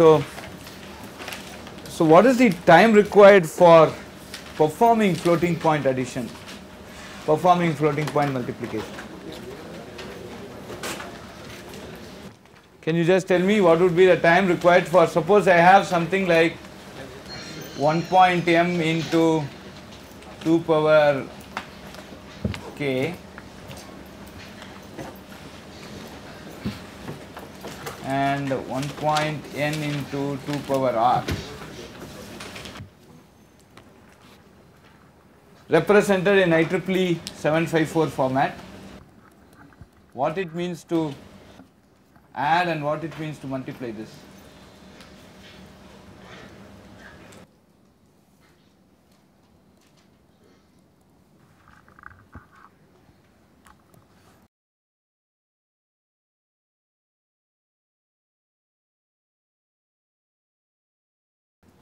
So, so what is the time required for performing floating point addition, performing floating point multiplication? Can you just tell me what would be the time required for, suppose I have something like 1 point m into 2 power k and 1 point n into 2 power r. Represented in IEEE 754 format. What it means to add and what it means to multiply this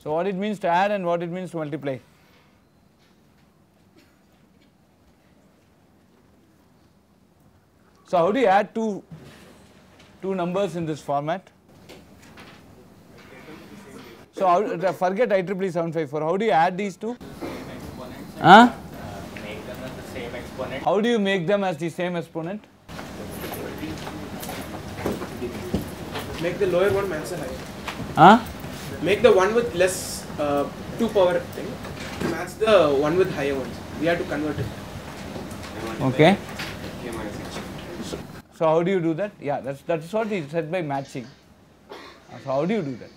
So what it means to add and what it means to multiply. So how do you add two two numbers in this format? So how, uh, forget IEEE 754. How do you add these two? Huh? make them as the same exponent. How do you make them as the same exponent? Make the lower one match the higher. Huh? Make the one with less uh, two power thing match the one with higher ones. We have to convert it. Okay. So how do you do that? Yeah, that's that's what is said by matching. Uh, So how do you do that?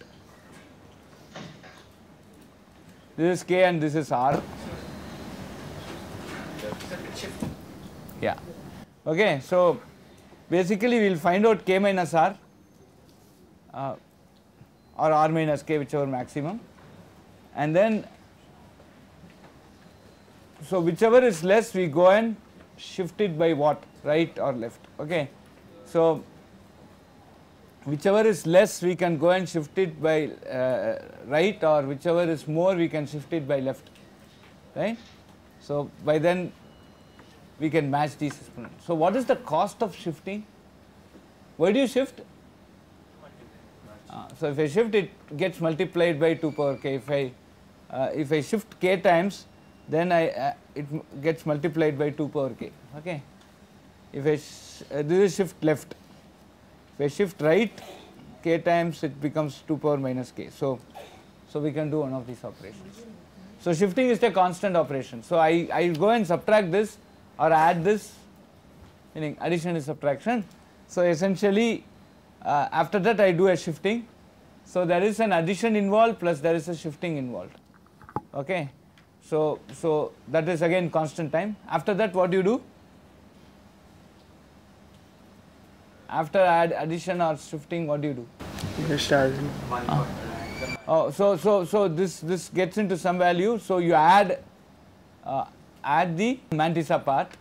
This is K and this is R. Yeah. Okay, so basically we'll find out K minus R uh, or R minus K whichever maximum. And then so whichever is less we go and shift it by what? Right or left okay? So whichever is less we can go and shift it by uh, right or whichever is more we can shift it by left right? So by then we can match these exponents. So what is the cost of shifting? Why do you shift so if I shift it gets multiplied by 2 power k. If I uh, if I shift k times then I uh, it gets multiplied by 2 power k. Okay? If I uh, this is shift left. If I shift right k times it becomes 2 power minus k. So so we can do one of these operations. So shifting is a constant operation. So I I go and subtract this or add this. Meaning addition is subtraction. So essentially uh, after that I do a shifting. So there is an addition involved plus there is a shifting involved. Okay? So so that is again constant time. After that what do you do? After add addition or shifting what do you do? Just add. oh so so so this this gets into some value. So you add uh, add the mantissa part.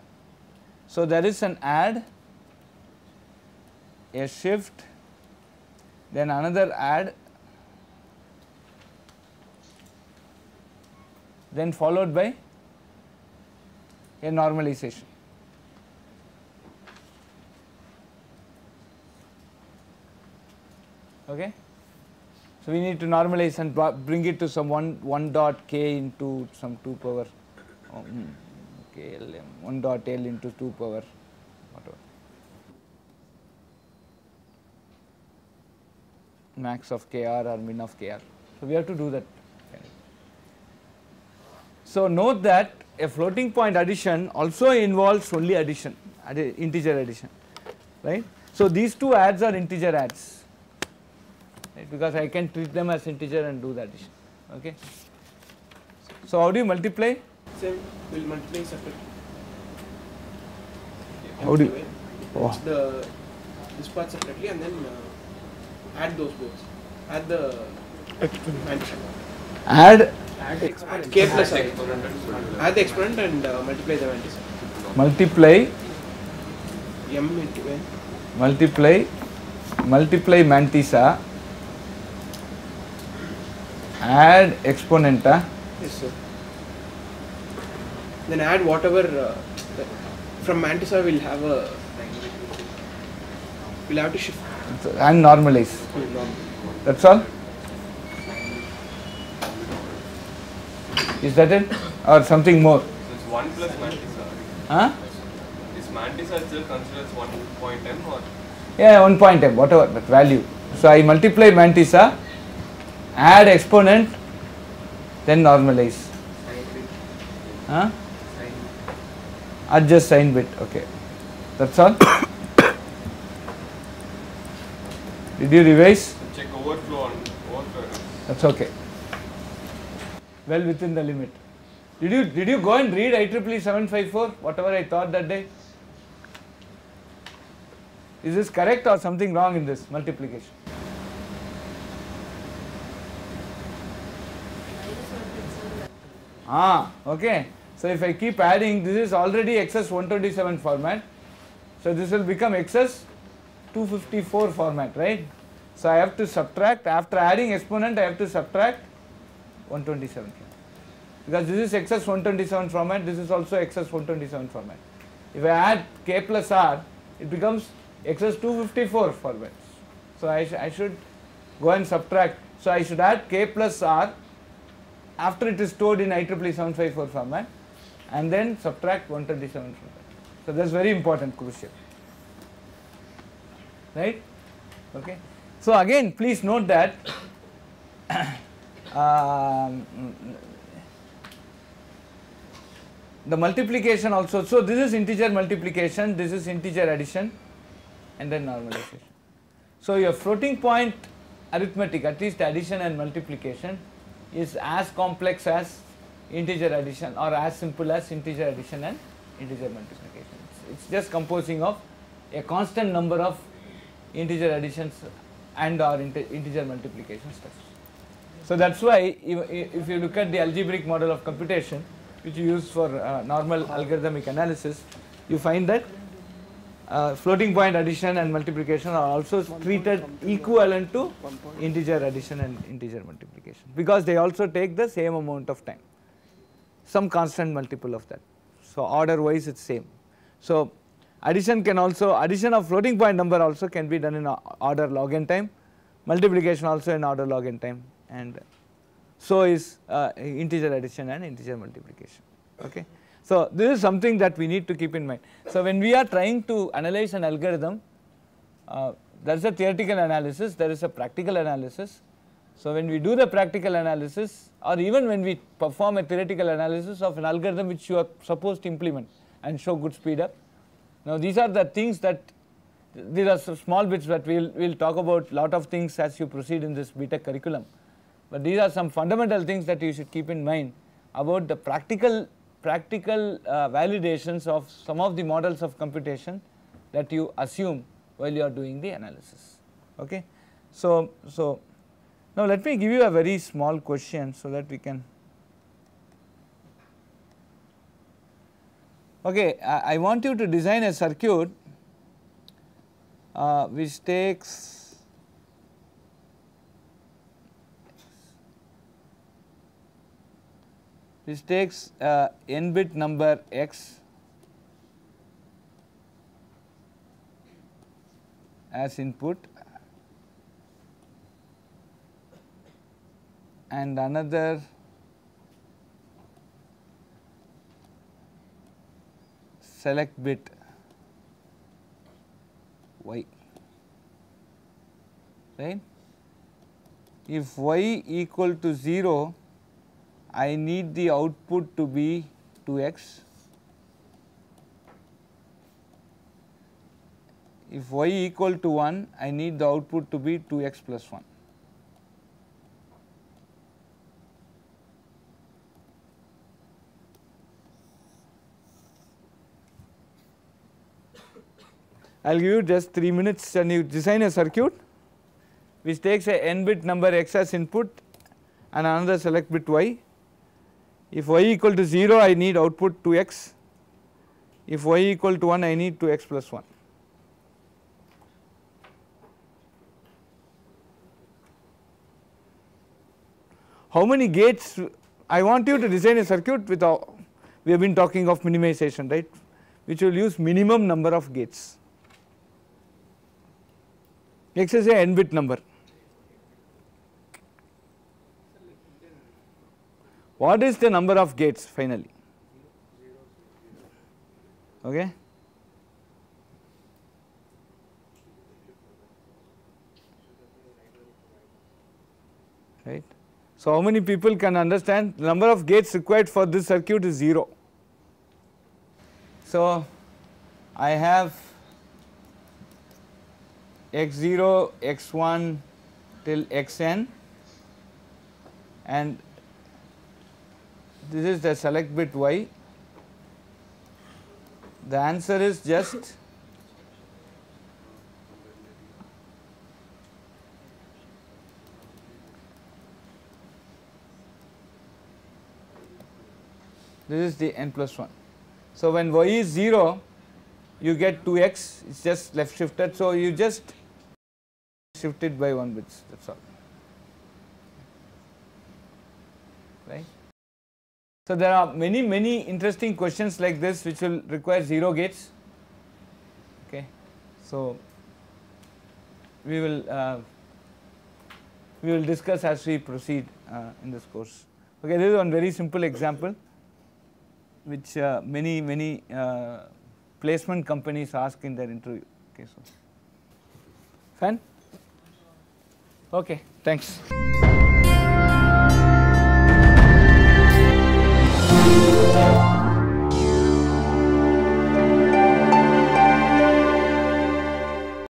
So there is an add a shift then another add. Then followed by a normalization. Okay? So we need to normalize and bring it to some 1 1 dot k into some 2 power. Oh, mm, klm 1 dot l into 2 power. Whatever max of kr or min of kr so we have to do that so note that a floating point addition also involves only addition addi- integer addition right so these two adds are integer adds right, because I can treat them as integer and do the addition. Okay. So how do you multiply? Same. We'll multiply separately. How do you- Oh. The this part separately and then uh, add those both. Add the. Add Add exponent. K plus I. Add the exponent and uh, multiply the addition. multiply M into N. multiply multiply mantissa add exponenta Yes, sir. Then add whatever uh, from Mantissa we'll have a we'll have to shift and normalize. That's all. Is that it? Or something more? So it's 1 plus mantissa Huh? Is mantissa still considered as m or? Yeah, 1.m, whatever, but value. So I multiply mantissa, add exponent, then normalize. Huh? Adjust sign bit, okay. That's all. Did you revise? Check overflow on overflow. That's okay. Well within the limit. Did you did you go and read IEEE 754, whatever I thought that day? Is this correct or something wrong in this multiplication? Ah, okay. So if I keep adding, this is already excess 127 format. So this will become excess 254 format, right? So I have to subtract, after adding exponent, I have to subtract 127. Because this is excess 127 format, this is also excess 127 format. If I add K plus R, it becomes excess 254 format. So I, sh I should go and subtract. So I should add K plus R after it is stored in IEEE 754 format and then subtract 127 from that. So that's very important, crucial. Right? Okay. So again, please note that um, the multiplication also, so this is integer multiplication, this is integer addition and then normalization. So your floating point arithmetic, at least addition and multiplication is as complex as integer addition or as simple as integer addition and integer multiplication. It's, it's just composing of a constant number of integer additions and or inte integer multiplication steps. So that's why if, if you look at the algebraic model of computation which you use for uh, normal algorithmic analysis, you find that uh, floating point addition and multiplication are also treated equivalent to integer addition and integer multiplication because they also take the same amount of time, some constant multiple of that. So order wise it's same. So addition can also, addition of floating point number also can be done in order log n time, multiplication also in order log n time and so is uh, integer addition and integer multiplication. Okay. So this is something that we need to keep in mind. So when we are trying to analyze an algorithm, uh, there is a theoretical analysis, there is a practical analysis. So when we do the practical analysis or even when we perform a theoretical analysis of an algorithm which you are supposed to implement and show good speed up. Now these are the things that these are small bits that we will we'll talk about lot of things as you proceed in this BTech curriculum. But these are some fundamental things that you should keep in mind about the practical practical uh, validations of some of the models of computation that you assume while you are doing the analysis. Okay. So, so now let me give you a very small question so that we can. Okay, I, want you to design a circuit uh, which takes which takes uh, n bit number x as input and another select bit y right if y equal to 0 I need the output to be 2x. If y equal to 1, I need the output to be 2x plus 1. I will give you just 3 minutes and you design a circuit which takes a n bit number x as input and another select bit y. If y equal to 0 I need output 2x, if y equal to 1 I need 2x plus 1. How many gates I want you to design a circuit with a, we have been talking of minimization right which will use minimum number of gates. X is a n bit number What is the number of gates finally? Okay. Right. So, how many people can understand the number of gates required for this circuit is 0. So, I have x0, x1 till xn and this is the select bit y. The answer is just this is the n plus 1. So, when y is 0 you get 2x it is just left shifted. So, you just shift it by 1 bits that is all right. So, there are many many interesting questions like this which will require 0 gates okay. So, we will uh, we will discuss as we proceed uh, in this course. Okay, this is one very simple example which uh, many many uh, placement companies ask in their interview. Okay, so fine. Okay, thanks.